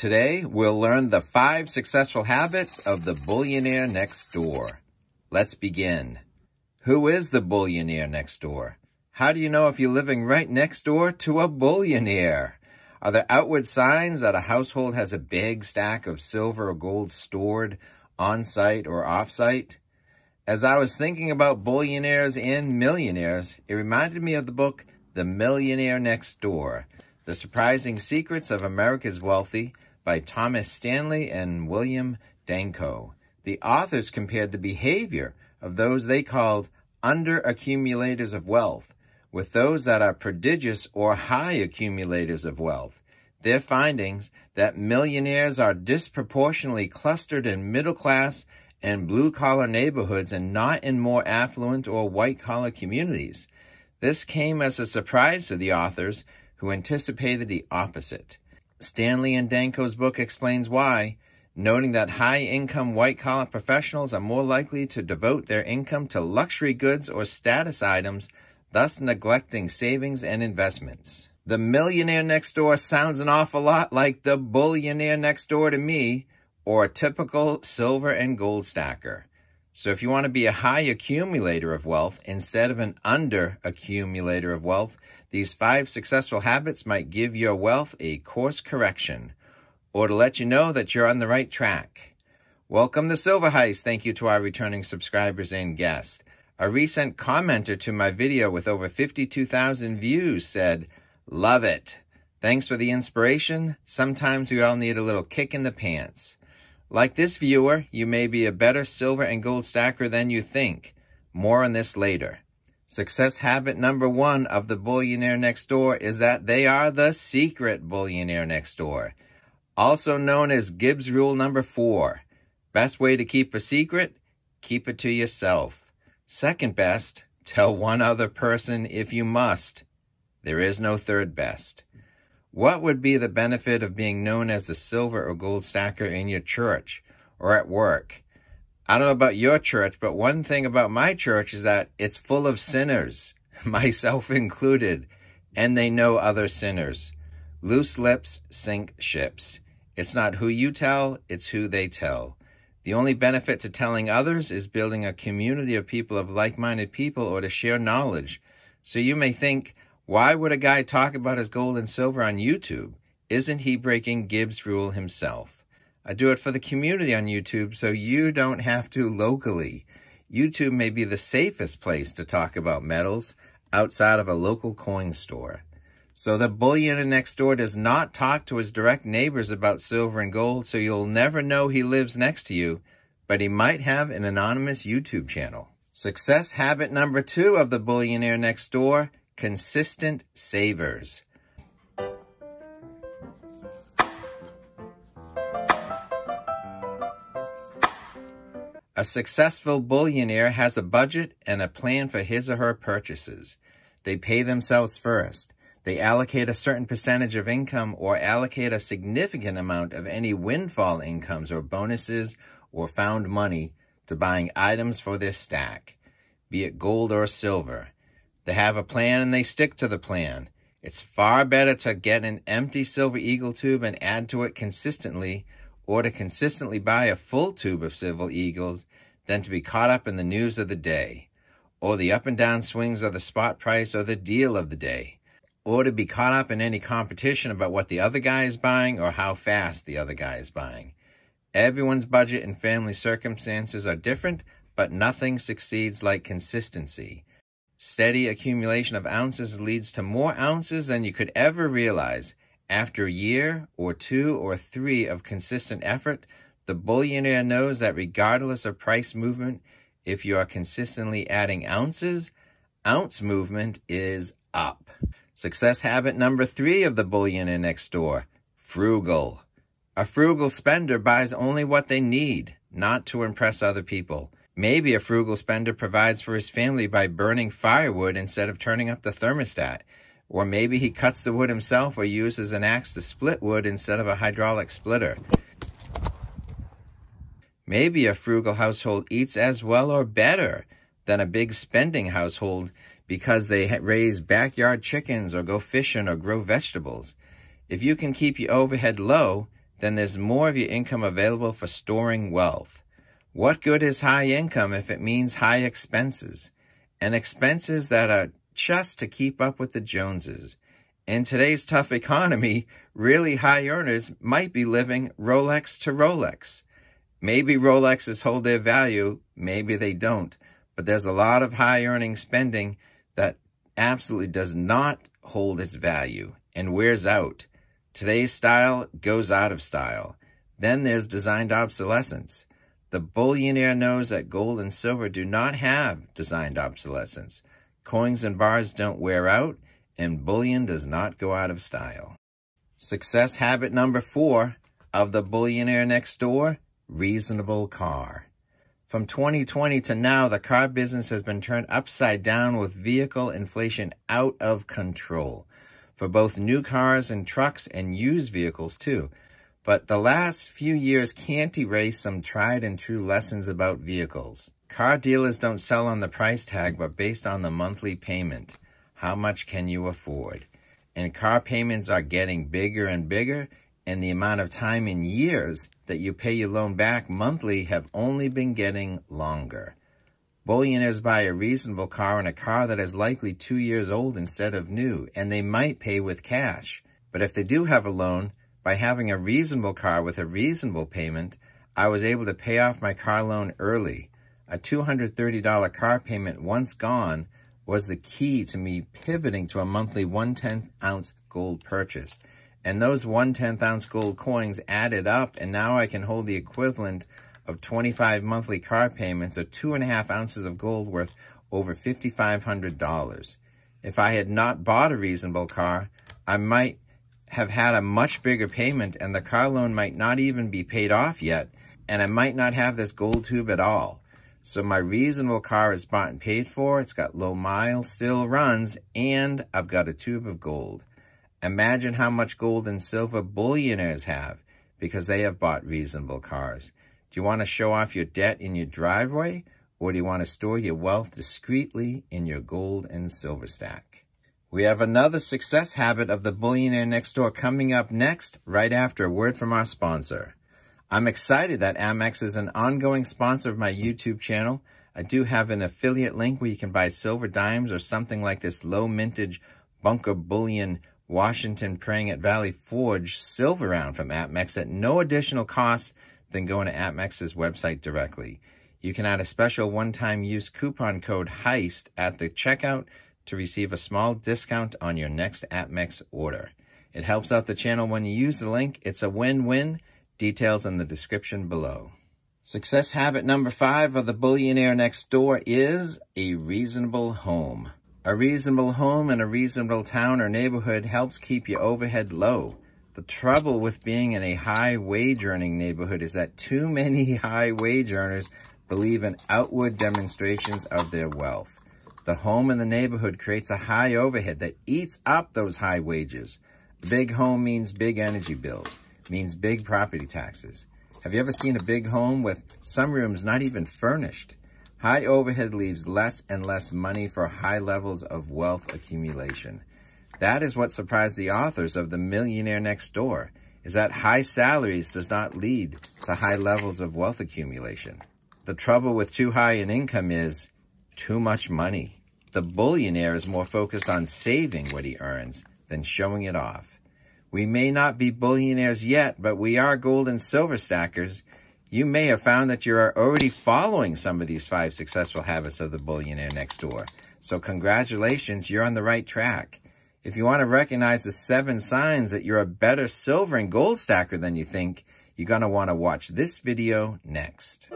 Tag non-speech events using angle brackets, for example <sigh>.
Today, we'll learn the five successful habits of the billionaire next door. Let's begin. Who is the billionaire next door? How do you know if you're living right next door to a billionaire? Are there outward signs that a household has a big stack of silver or gold stored on site or off site? As I was thinking about billionaires and millionaires, it reminded me of the book The Millionaire Next Door The Surprising Secrets of America's Wealthy by Thomas Stanley and William Danko. The authors compared the behavior of those they called under accumulators of wealth with those that are prodigious or high accumulators of wealth. Their findings that millionaires are disproportionately clustered in middle class and blue collar neighborhoods and not in more affluent or white collar communities. This came as a surprise to the authors who anticipated the opposite. Stanley and Danko's book explains why, noting that high income white collar professionals are more likely to devote their income to luxury goods or status items thus neglecting savings and investments. The millionaire next door sounds an awful lot like the billionaire next door to me, or a typical silver and gold stacker. So if you want to be a high accumulator of wealth instead of an under accumulator of wealth, these five successful habits might give your wealth a course correction, or to let you know that you're on the right track. Welcome to Silver Heist. Thank you to our returning subscribers and guests. A recent commenter to my video with over 52,000 views said, Love it. Thanks for the inspiration. Sometimes we all need a little kick in the pants. Like this viewer, you may be a better silver and gold stacker than you think. More on this later. Success habit number one of the billionaire next door is that they are the secret billionaire next door. Also known as Gibbs rule number four. Best way to keep a secret? Keep it to yourself. Second best, tell one other person if you must. There is no third best. What would be the benefit of being known as the silver or gold stacker in your church or at work? I don't know about your church, but one thing about my church is that it's full of sinners, <laughs> myself included, and they know other sinners. Loose lips sink ships. It's not who you tell, it's who they tell. The only benefit to telling others is building a community of people of like-minded people or to share knowledge. So you may think, why would a guy talk about his gold and silver on YouTube? Isn't he breaking Gibbs' rule himself? I do it for the community on YouTube so you don't have to locally. YouTube may be the safest place to talk about metals outside of a local coin store. So the billionaire next door does not talk to his direct neighbors about silver and gold, so you'll never know he lives next to you, but he might have an anonymous YouTube channel. Success habit number two of the billionaire next door, consistent savers. A successful billionaire has a budget and a plan for his or her purchases. They pay themselves first. They allocate a certain percentage of income or allocate a significant amount of any windfall incomes or bonuses or found money to buying items for their stack, be it gold or silver. They have a plan and they stick to the plan. It's far better to get an empty silver eagle tube and add to it consistently or to consistently buy a full tube of silver eagles than to be caught up in the news of the day or the up and down swings of the spot price or the deal of the day or to be caught up in any competition about what the other guy is buying or how fast the other guy is buying. Everyone's budget and family circumstances are different, but nothing succeeds like consistency. Steady accumulation of ounces leads to more ounces than you could ever realize. After a year or two or three of consistent effort, the billionaire knows that regardless of price movement, if you are consistently adding ounces, ounce movement is up. Success habit number three of the billionaire next door, frugal. A frugal spender buys only what they need, not to impress other people. Maybe a frugal spender provides for his family by burning firewood instead of turning up the thermostat. Or maybe he cuts the wood himself or uses an axe to split wood instead of a hydraulic splitter. Maybe a frugal household eats as well or better than a big spending household because they raise backyard chickens or go fishing or grow vegetables. If you can keep your overhead low, then there's more of your income available for storing wealth. What good is high income if it means high expenses? And expenses that are just to keep up with the Joneses. In today's tough economy, really high earners might be living Rolex to Rolex. Maybe Rolexes hold their value, maybe they don't, but there's a lot of high earning spending that absolutely does not hold its value and wears out. Today's style goes out of style. Then there's designed obsolescence. The bullionaire knows that gold and silver do not have designed obsolescence. Coins and bars don't wear out, and bullion does not go out of style. Success habit number four of the bullionaire next door, reasonable car. From 2020 to now, the car business has been turned upside down with vehicle inflation out of control for both new cars and trucks and used vehicles too. But the last few years can't erase some tried and true lessons about vehicles. Car dealers don't sell on the price tag, but based on the monthly payment. How much can you afford? And car payments are getting bigger and bigger, and the amount of time in years that you pay your loan back monthly have only been getting longer. Bullionaires buy a reasonable car and a car that is likely two years old instead of new, and they might pay with cash. But if they do have a loan, by having a reasonable car with a reasonable payment, I was able to pay off my car loan early. A $230 car payment once gone was the key to me pivoting to a monthly 1 10th ounce gold purchase. And those 1 10th ounce gold coins added up, and now I can hold the equivalent of 25 monthly car payments or two and a half ounces of gold worth over $5,500. If I had not bought a reasonable car, I might have had a much bigger payment and the car loan might not even be paid off yet, and I might not have this gold tube at all. So my reasonable car is bought and paid for, it's got low miles, still runs, and I've got a tube of gold. Imagine how much gold and silver billionaires have because they have bought reasonable cars. Do you want to show off your debt in your driveway or do you want to store your wealth discreetly in your gold and silver stack? We have another success habit of the billionaire Next Door coming up next, right after a word from our sponsor. I'm excited that APMEX is an ongoing sponsor of my YouTube channel. I do have an affiliate link where you can buy silver dimes or something like this low mintage bunker bullion Washington Praying at Valley Forge silver round from APMEX at no additional cost than going to APMEX's website directly. You can add a special one-time use coupon code HEIST at the checkout to receive a small discount on your next APMEX order. It helps out the channel when you use the link. It's a win-win. Details in the description below. Success habit number five of the billionaire Next Door is a reasonable home. A reasonable home in a reasonable town or neighborhood helps keep your overhead low. The trouble with being in a high wage earning neighborhood is that too many <laughs> high wage earners believe in outward demonstrations of their wealth. The home in the neighborhood creates a high overhead that eats up those high wages. Big home means big energy bills, means big property taxes. Have you ever seen a big home with some rooms not even furnished? High overhead leaves less and less money for high levels of wealth accumulation. That is what surprised the authors of The Millionaire Next Door, is that high salaries does not lead to high levels of wealth accumulation. The trouble with too high an income is too much money. The billionaire is more focused on saving what he earns than showing it off. We may not be billionaires yet, but we are gold and silver stackers, you may have found that you're already following some of these five successful habits of the billionaire next door. So congratulations, you're on the right track. If you want to recognize the seven signs that you're a better silver and gold stacker than you think, you're going to want to watch this video next.